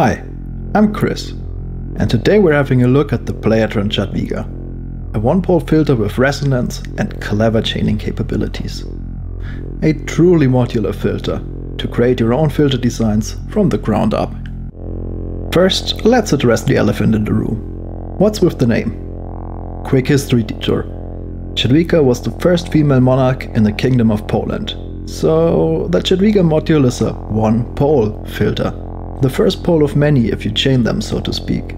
Hi, I'm Chris, and today we're having a look at the Playertron Jadwiga, a one-pole filter with resonance and clever chaining capabilities. A truly modular filter to create your own filter designs from the ground up. First, let's address the elephant in the room. What's with the name? Quick history detour. Jadwiga was the first female monarch in the Kingdom of Poland, so the Jadwiga module is a one-pole filter. The first pole of many if you chain them, so to speak.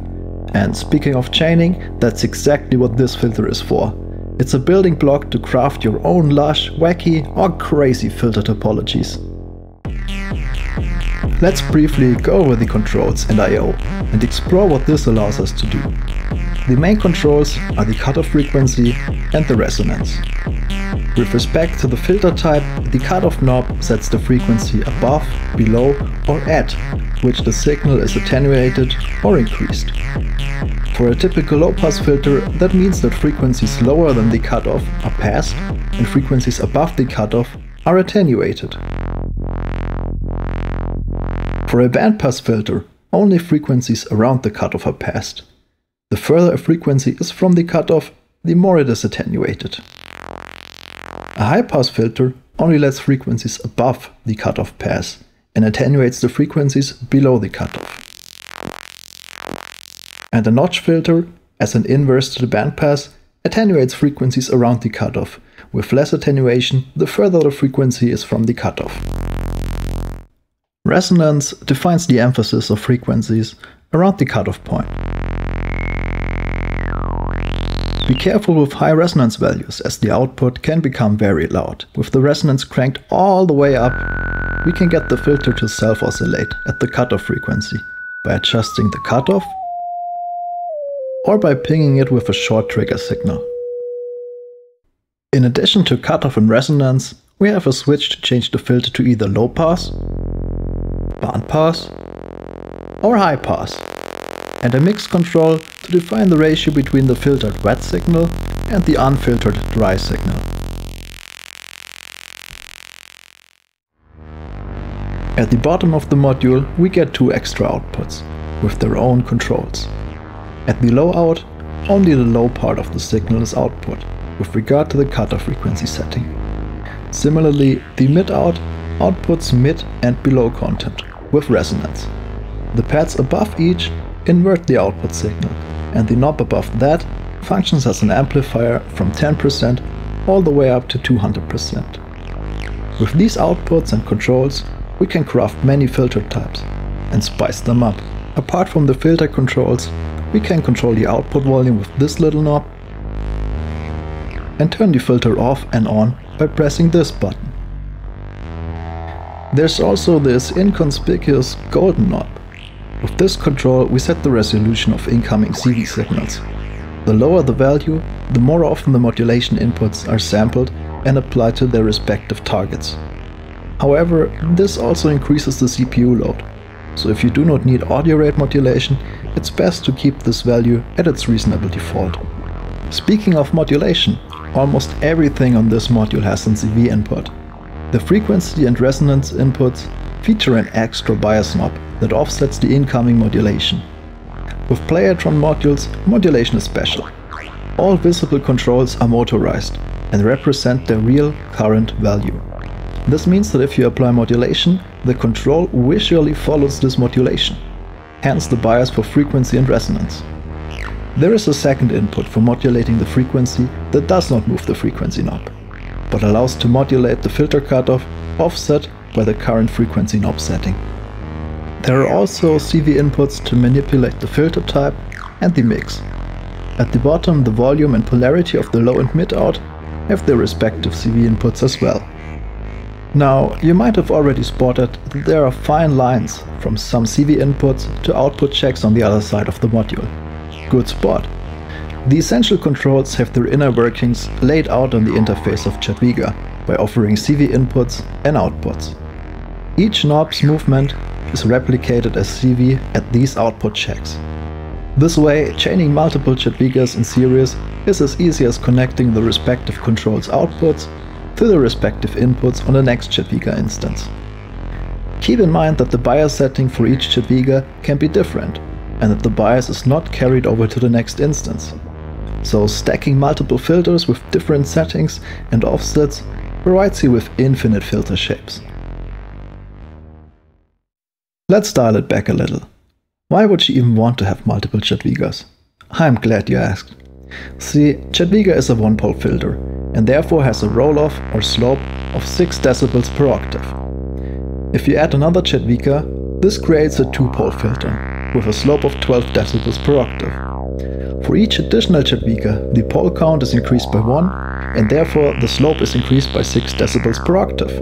And speaking of chaining, that's exactly what this filter is for. It's a building block to craft your own lush, wacky or crazy filter topologies. Let's briefly go over the controls and I.O. and explore what this allows us to do. The main controls are the cutoff frequency and the resonance. With respect to the filter type, the cutoff knob sets the frequency above, below or at which the signal is attenuated or increased. For a typical low-pass filter, that means that frequencies lower than the cutoff are passed and frequencies above the cutoff are attenuated. For a bandpass filter, only frequencies around the cutoff are passed. The further a frequency is from the cutoff, the more it is attenuated. A high-pass filter only lets frequencies above the cutoff pass and attenuates the frequencies below the cutoff. And a notch filter, as an inverse to the bandpass, attenuates frequencies around the cutoff. With less attenuation, the further the frequency is from the cutoff. Resonance defines the emphasis of frequencies around the cutoff point. Be careful with high resonance values as the output can become very loud. With the resonance cranked all the way up, we can get the filter to self-oscillate at the cutoff frequency by adjusting the cutoff or by pinging it with a short trigger signal. In addition to cutoff and resonance, we have a switch to change the filter to either low pass, band pass or high pass, and a mix control to define the ratio between the filtered wet signal and the unfiltered dry signal. At the bottom of the module we get two extra outputs, with their own controls. At the low out, only the low part of the signal is output, with regard to the cutoff frequency setting. Similarly, the mid out outputs mid and below content, with resonance. The pads above each invert the output signal, and the knob above that functions as an amplifier from 10% all the way up to 200%. With these outputs and controls, we can craft many filter types and spice them up. Apart from the filter controls, we can control the output volume with this little knob and turn the filter off and on by pressing this button. There's also this inconspicuous golden knob. With this control we set the resolution of incoming CV signals. The lower the value, the more often the modulation inputs are sampled and applied to their respective targets. However, this also increases the CPU load, so if you do not need audio rate modulation, it's best to keep this value at its reasonable default. Speaking of modulation, almost everything on this module has an CV input. The frequency and resonance inputs feature an extra bias knob that offsets the incoming modulation. With Playertron modules, modulation is special. All visible controls are motorized and represent their real current value. This means that if you apply modulation, the control visually follows this modulation, hence the bias for frequency and resonance. There is a second input for modulating the frequency that does not move the frequency knob, but allows to modulate the filter cutoff offset by the current frequency knob setting. There are also CV inputs to manipulate the filter type and the mix. At the bottom the volume and polarity of the low and mid out have their respective CV inputs as well. Now, you might have already spotted that there are fine lines from some CV inputs to output checks on the other side of the module. Good spot. The essential controls have their inner workings laid out on the interface of Jadwiga by offering CV inputs and outputs. Each knob's movement is replicated as CV at these output checks. This way, chaining multiple Jadwigas in series is as easy as connecting the respective control's outputs to the respective inputs on the next Jadwiga instance. Keep in mind that the bias setting for each Jadwiga can be different, and that the bias is not carried over to the next instance. So stacking multiple filters with different settings and offsets provides you with infinite filter shapes. Let's dial it back a little. Why would she even want to have multiple Jadwigas? I'm glad you asked. See, Jadwiga is a one-pole filter, and therefore has a roll-off or slope of 6 decibels per octave. If you add another Jadwiga, this creates a two-pole filter, with a slope of 12 decibels per octave. For each additional Jadwiga, the pole count is increased by 1, and therefore the slope is increased by 6 decibels per octave.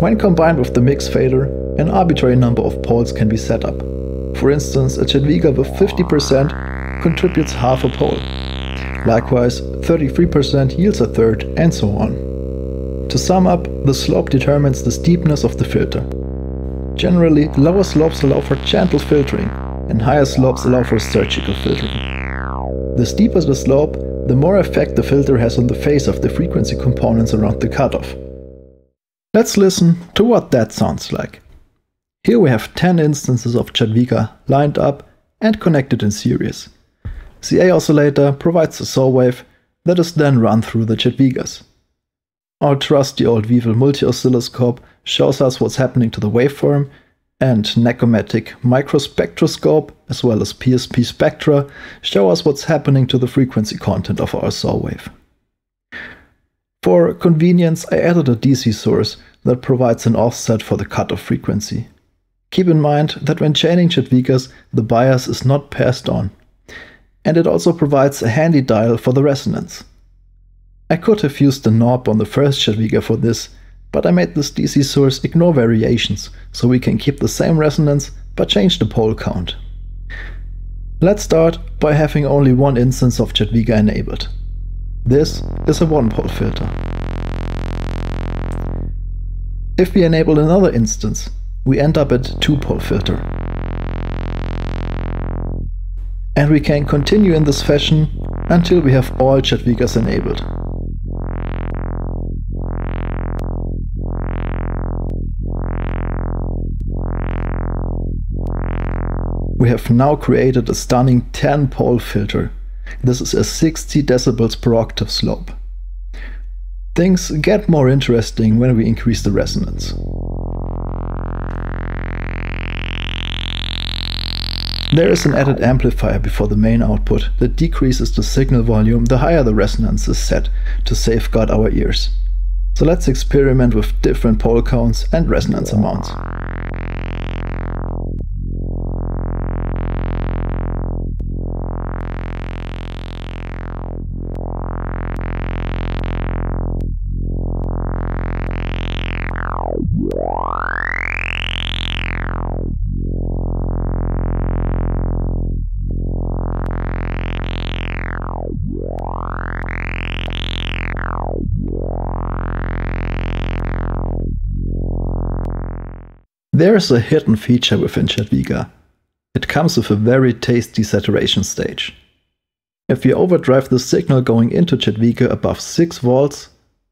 When combined with the mix fader, an arbitrary number of poles can be set up. For instance, a Jadwiga with 50% contributes half a pole. Likewise, 33% yields a third, and so on. To sum up, the slope determines the steepness of the filter. Generally, lower slopes allow for gentle filtering, and higher slopes allow for surgical filtering. The steeper the slope, the more effect the filter has on the phase of the frequency components around the cutoff. Let's listen to what that sounds like. Here we have 10 instances of Jadwiga lined up and connected in series. The A oscillator provides a saw wave that is then run through the Jadwigas. Our trusty old Weevil multi-oscilloscope shows us what's happening to the waveform, and Necomatic microspectroscope, as well as PSP spectra, show us what's happening to the frequency content of our saw wave. For convenience, I added a DC source that provides an offset for the cutoff frequency. Keep in mind that when chaining Jadwigas, the bias is not passed on. And it also provides a handy dial for the resonance. I could have used the knob on the first Jadwiga for this, but I made this DC source ignore variations, so we can keep the same resonance but change the pole count. Let's start by having only one instance of Jadwiga enabled. This is a one-pole filter. If we enable another instance, we end up at two-pole filter. And we can continue in this fashion until we have all Jadwigas enabled. We have now created a stunning 10-pole filter. This is a 60 decibels per octave slope. Things get more interesting when we increase the resonance. There is an added amplifier before the main output that decreases the signal volume the higher the resonance is set to safeguard our ears. So let's experiment with different pole counts and resonance amounts. There's a hidden feature within Jadwiga. It comes with a very tasty saturation stage. If you overdrive the signal going into Jadwiga above 6 volts,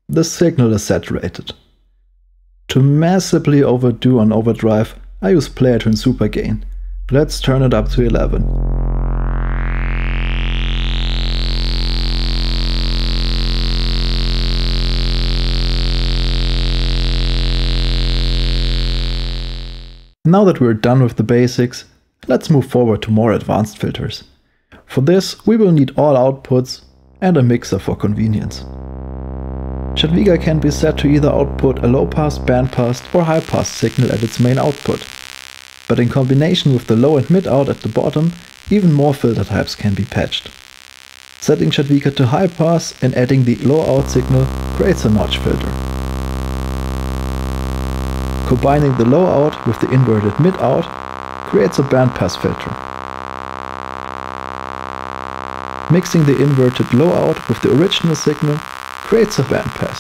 the signal is saturated. To massively overdo an overdrive, I use Playertron Super Gain. Let's turn it up to 11. Now that we're done with the basics, let's move forward to more advanced filters. For this, we will need all outputs and a mixer for convenience. Jadwiga can be set to either output a low-pass, band-pass or high-pass signal at its main output. But in combination with the low and mid-out at the bottom, even more filter types can be patched. Setting Jadwiga to high-pass and adding the low-out signal creates a notch filter. Combining the low out with the inverted mid out creates a bandpass filter. Mixing the inverted low out with the original signal creates a bandpass.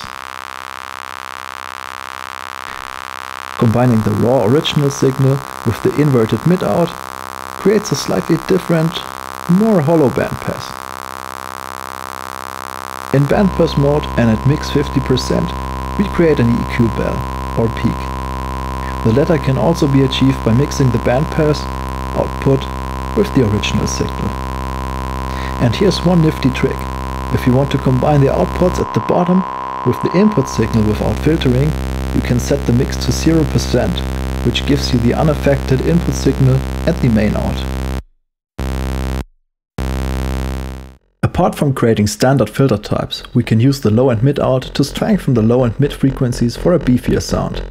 Combining the raw original signal with the inverted mid out creates a slightly different, more hollow bandpass. In bandpass mode and at mix 50%, we create an EQ bell, or peak. The latter can also be achieved by mixing the bandpass output with the original signal. And here's one nifty trick. If you want to combine the outputs at the bottom with the input signal without filtering, you can set the mix to 0%, which gives you the unaffected input signal at the main out. Apart from creating standard filter types, we can use the low and mid out to strengthen the low and mid frequencies for a beefier sound.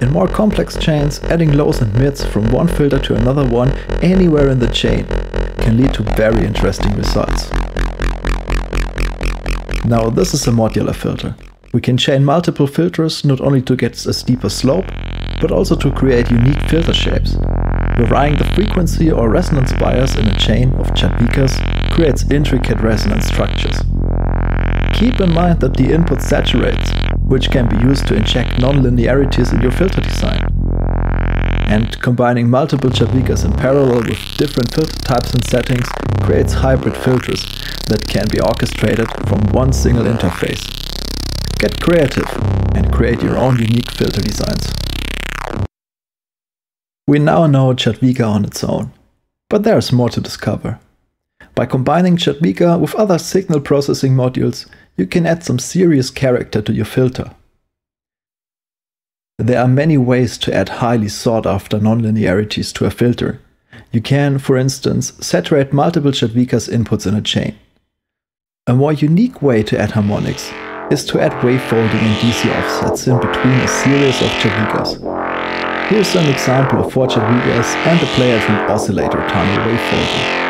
In more complex chains, adding lows and mids from one filter to another one anywhere in the chain can lead to very interesting results. Now this is a modular filter. We can chain multiple filters not only to get a steeper slope, but also to create unique filter shapes. Varying the frequency or resonance bias in a chain of Jadwigas creates intricate resonance structures. Keep in mind that the input saturates, which can be used to inject non-linearities in your filter design. And combining multiple Jadwigas in parallel with different filter types and settings creates hybrid filters that can be orchestrated from one single interface. Get creative and create your own unique filter designs. We now know Jadwiga on its own, but there's more to discover. By combining Jadwiga with other signal processing modules, you can add some serious character to your filter. There are many ways to add highly sought after nonlinearities to a filter. You can, for instance, saturate multiple Jadwigas inputs in a chain. A more unique way to add harmonics is to add wavefolding and DC offsets in between a series of Jadwigas. Here's an example of four Jadwigas and a player from oscillator tunnel wavefolding.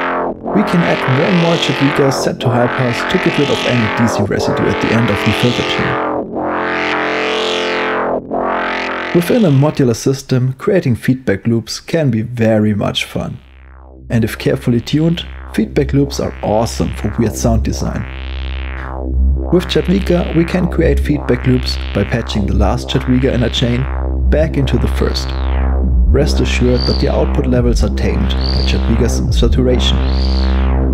We can add one more Jadwigas set to high pass to get rid of any DC residue at the end of the filter chain. Within a modular system, creating feedback loops can be very much fun. And if carefully tuned, feedback loops are awesome for weird sound design. With Jadwiga, we can create feedback loops by patching the last Jadwiga in a chain back into the first. Rest assured that the output levels are tamed by Jadwiga's saturation.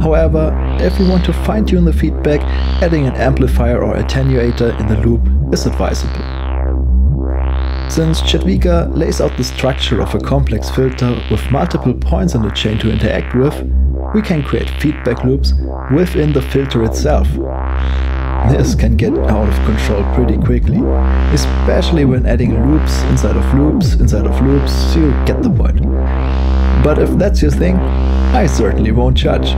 However, if we want to fine-tune the feedback, adding an amplifier or attenuator in the loop is advisable. Since Jadwiga lays out the structure of a complex filter with multiple points in the chain to interact with, we can create feedback loops within the filter itself. This can get out of control pretty quickly, especially when adding loops inside of loops inside of loops, you get the point. But if that's your thing, I certainly won't judge.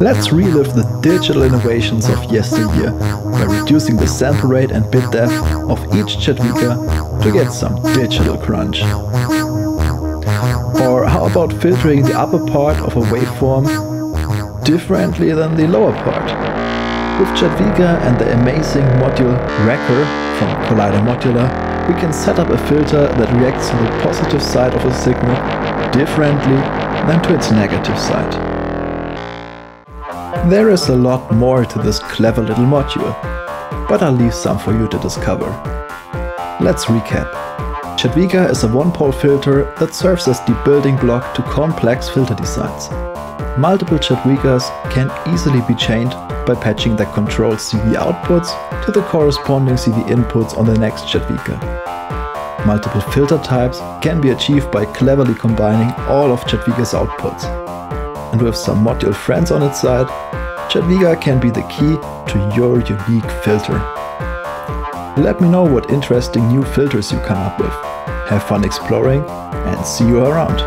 Let's relive the digital innovations of yesteryear by reducing the sample rate and bit depth of each Jadwiga to get some digital crunch. Or how about filtering the upper part of a waveform differently than the lower part? With Jadwiga and the amazing module Wrecker from Collider Modular, we can set up a filter that reacts to the positive side of a signal differently than to its negative side. There is a lot more to this clever little module, but I'll leave some for you to discover. Let's recap. Jadwiga is a one-pole filter that serves as the building block to complex filter designs. Multiple Jadwigas can easily be chained by patching the controlled CV outputs to the corresponding CV inputs on the next Jadwiga. Multiple filter types can be achieved by cleverly combining all of Jadwiga's outputs and with some module friends on its side, Jadwiga can be the key to your unique filter. Let me know what interesting new filters you come up with. Have fun exploring and see you around!